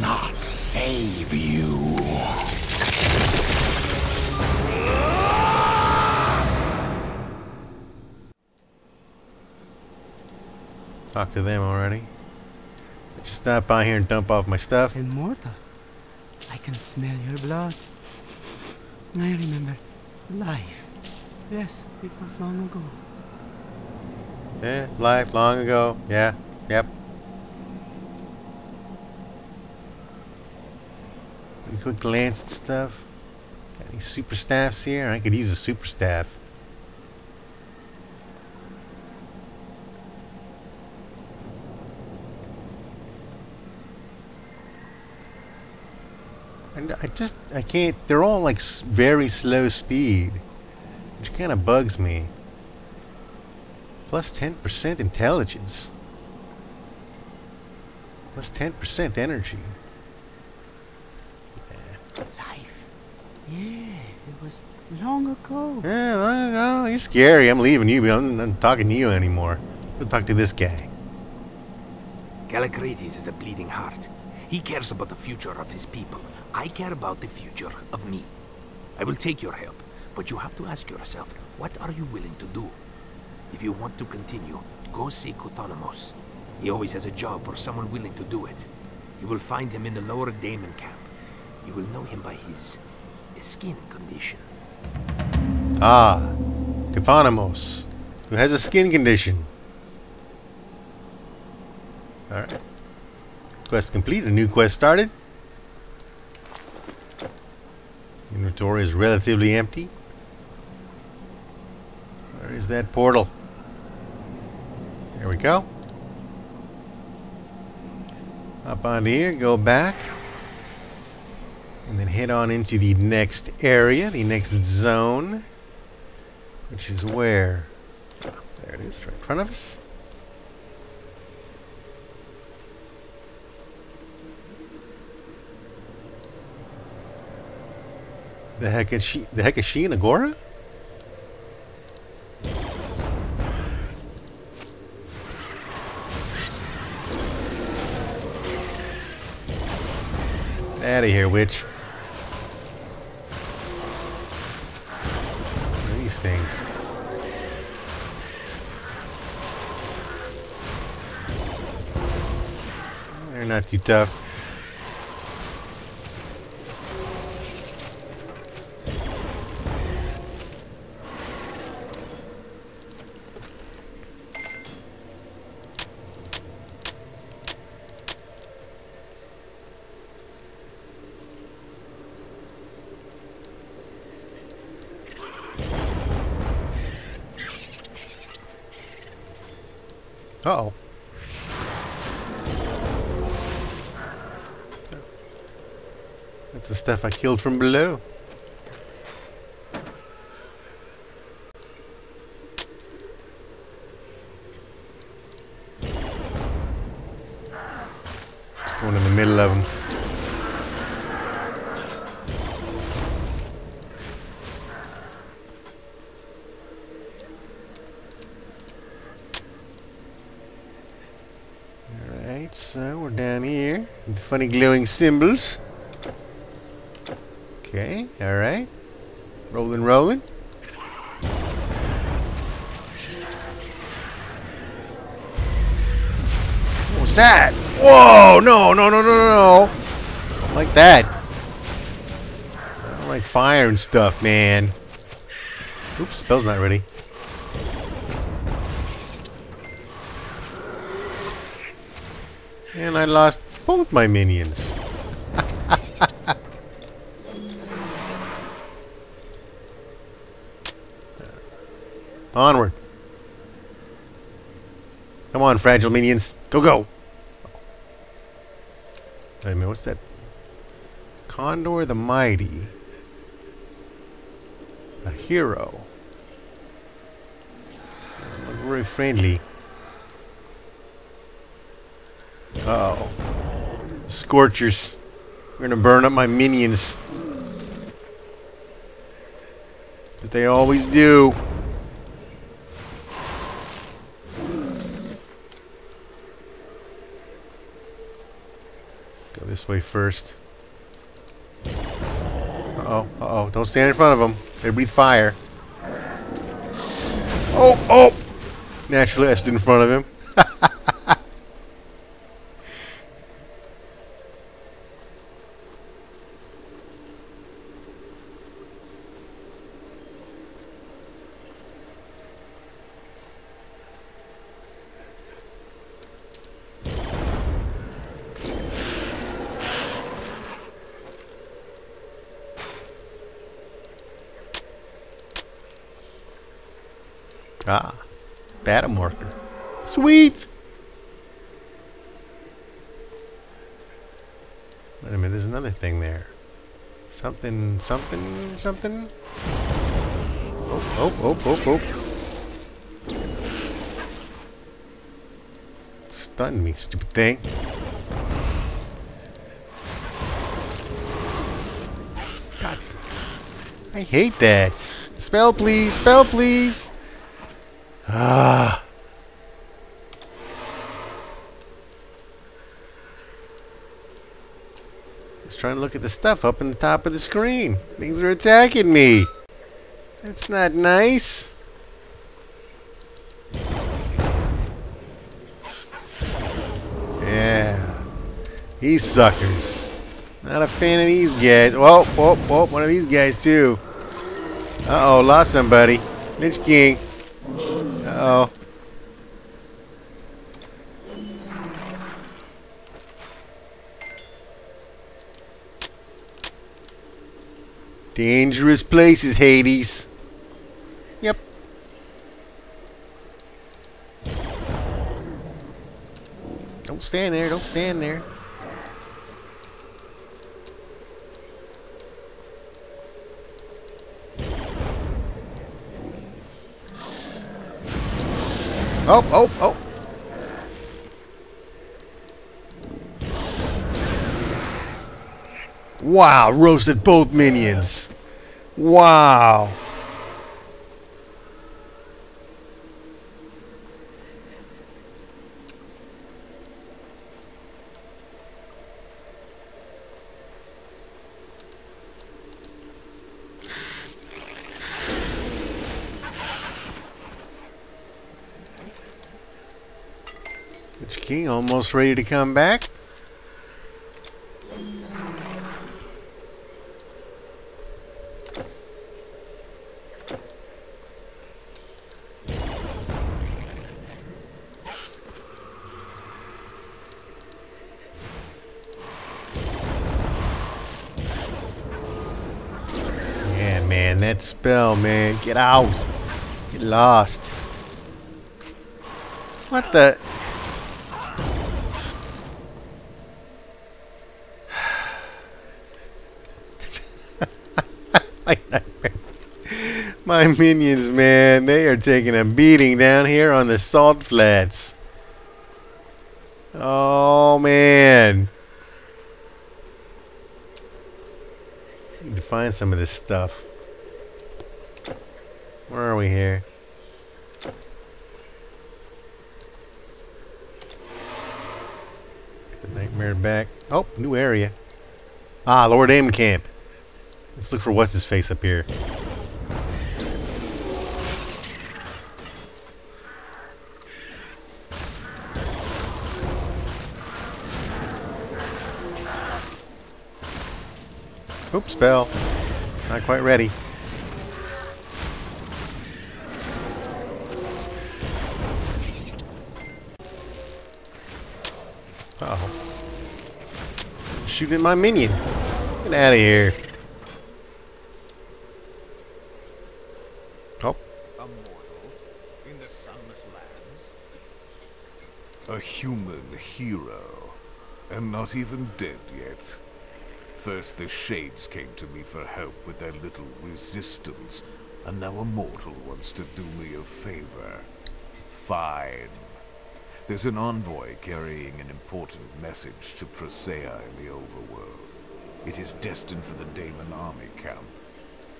not save you. Talk to them already. Just stop by here and dump off my stuff. Immortal. I can smell your blood. I remember life. Yes, it was long ago. Yeah, life long ago. Yeah, yep. Quick glance at stuff. Got any super staffs here? I could use a super staff. And I just, I can't, they're all like very slow speed. Which kind of bugs me. Plus 10% intelligence. Plus 10% energy. Life. Yes, it was long ago. Yeah, long ago. You're scary. I'm leaving you. I'm not talking to you anymore. Go talk to this guy. Callicrates is a bleeding heart. He cares about the future of his people. I care about the future of me. I will take your help, but you have to ask yourself, what are you willing to do? If you want to continue, go see Kuthanomos. He always has a job for someone willing to do it. You will find him in the lower Daemon camp. You will know him by his skin condition. Ah, Cathonomos, who has a skin condition. Alright. Quest complete. A new quest started. Inventory is relatively empty. Where is that portal? There we go. Up on here, go back. And then head on into the next area, the next zone. Which is where? There it is, right in front of us. The heck is she? The heck is she in Agora? Out of here, witch. These things? They're not too tough. Uh oh. That's the stuff I killed from below. Just going in the middle of them. Alright, so we're down here. The funny glowing symbols. Okay, alright. Rolling, rolling. What was that? Whoa! No, no, no, no, no, no. Like that. I don't like fire and stuff, man. Oops, spell's not ready. And I lost both my minions. Onward. Come on, fragile minions. Go, go. Wait a minute, what's that? Condor the Mighty. A hero. Doesn't very friendly. Uh oh. Scorchers. We're gonna burn up my minions. As they always do. Go this way first. Uh-oh, uh-oh. Don't stand in front of them. They breathe fire. Oh, oh! Naturally, I stood in front of him. Ah, battle marker. Sweet! Wait a minute, there's another thing there. Something, something, something. Oh, oh, oh, oh, oh. Stun me, stupid thing. God. I hate that. Spell, please. Spell, please. Ah. Just trying to look at the stuff up in the top of the screen. Things are attacking me. That's not nice. Yeah. These suckers. Not a fan of these guys. Whoa, whoa, whoa. One of these guys, too. Uh-oh, lost somebody. Lich King. Uh oh. Dangerous places, Hades. Yep. Don't stand there. Don't stand there. Oh, oh, oh. Wow, roasted both minions. Wow. Almost ready to come back. Yeah, man, that spell, man. Get out. Get lost. What the? My nightmare. My minions, man, they are taking a beating down here on the salt flats. Oh, man. Need to find some of this stuff. Where are we here? Nightmare back. Oh, new area. Ah, Lord Aim Camp. Let's look for what's his face up here. Oops, spell. Not quite ready. Uh oh. Shooting my minion. Get out of here. Oh, A mortal in the sunless lands? A human hero, and not even dead yet. First the Shades came to me for help with their little resistance, and now a mortal wants to do me a favor. Fine. There's an envoy carrying an important message to Presea in the overworld. It is destined for the Daemon army camp.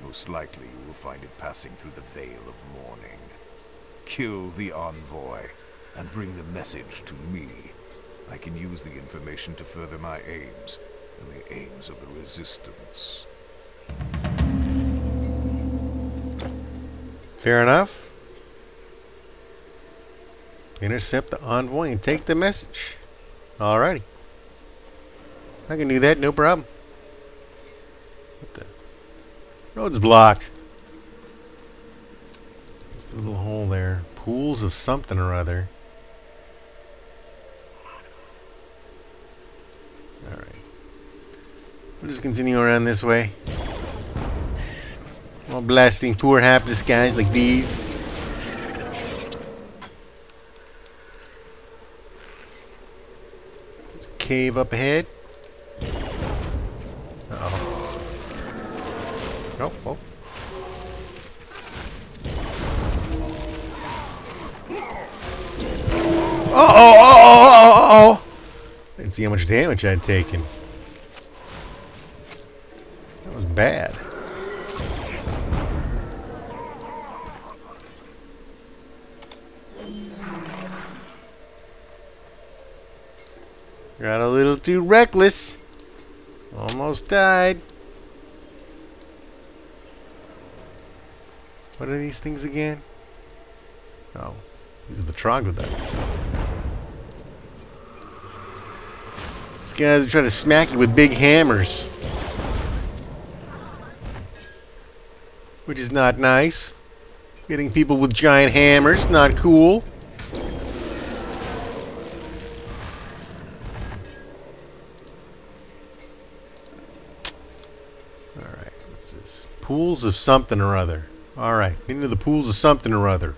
Most likely you will find it passing through the Veil of Mourning. Kill the envoy, and bring the message to me. I can use the information to further my aims and the aims of the Resistance. Fair enough. Intercept the envoy and take the message. Alrighty. I can do that, no problem. What the? Road's blocked. A little there. Pools of something or other. Alright. We'll just continue around this way. While blasting poor hapless guys like these. There's a cave up ahead. Uh oh. Nope. Oh. Uh oh, uh oh, uh oh, uh. Didn't see how much damage I'd taken. That was bad. Got a little too reckless. Almost died. What are these things again? Oh, these are the troglodytes. Guys are trying to smack you with big hammers. Which is not nice. Getting people with giant hammers, not cool. Alright, what's this? Pools of something or other. Alright, into the pools of something or other.